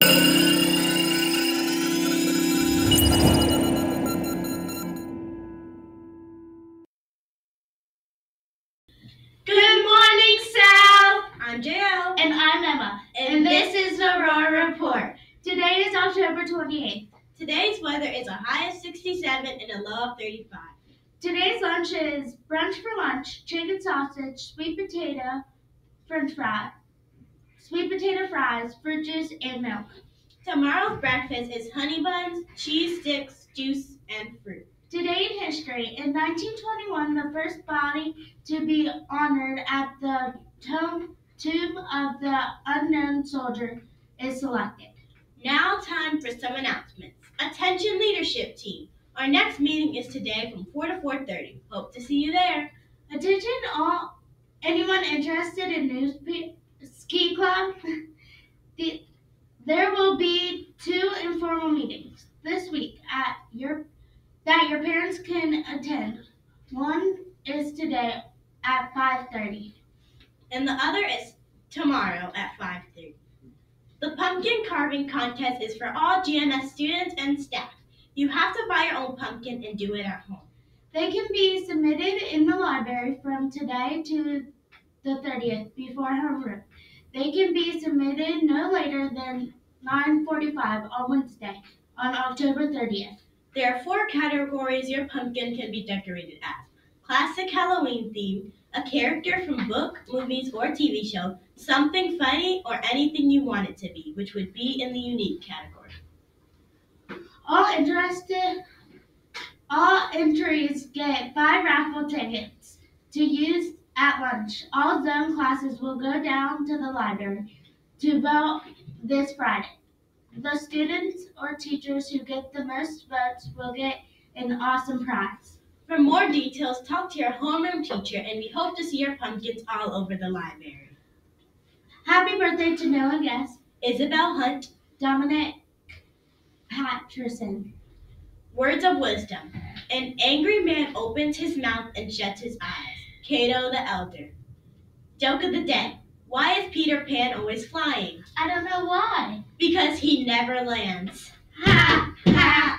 Good morning, South. I'm JL. And I'm Emma. And, this is the ROAR Report. Today is October 28th. Today's weather is a high of 67 and a low of 35. Today's lunch is brunch for lunch, chicken sausage, sweet potato, french fry, sweet potato fries, fruit juice, and milk. Tomorrow's breakfast is honey buns, cheese sticks, juice, and fruit. Today in history, in 1921, the first body to be honored at the tomb, tomb of the unknown soldier is selected. Now time for some announcements. Attention leadership team. Our next meeting is today from 4 to 4.30. Hope to see you there. Attention all anyone interested in news pe- ski club. the, there will be two informal meetings this week at your that your parents can attend. One is today at 5:30. And the other is tomorrow at 5.30. The pumpkin carving contest is for all GMS students and staff. You have to buy your own pumpkin and do it at home. They can be submitted in the library from today to the 30th before homeroom. They can be submitted no later than 9:45 on Wednesday, on October 30th. There are four categories your pumpkin can be decorated as. Classic Halloween theme, a character from book, movies, or TV show, something funny, or anything you want it to be, which would be in the unique category. All interested, all entries get five raffle tickets to use at lunch. All zone classes will go down to the library to vote this Friday. The students or teachers who get the most votes will get an awesome prize. For more details, talk to your homeroom teacher, and we hope to see your pumpkins all over the library. Happy birthday to Noah Guest, Isabel Hunt, Dominic Patterson. words of wisdom. An angry man opens his mouth and shuts his eyes. Cato the Elder. Joke of the day. Why is Peter Pan always flying? I don't know why. Because he never lands. Ha ha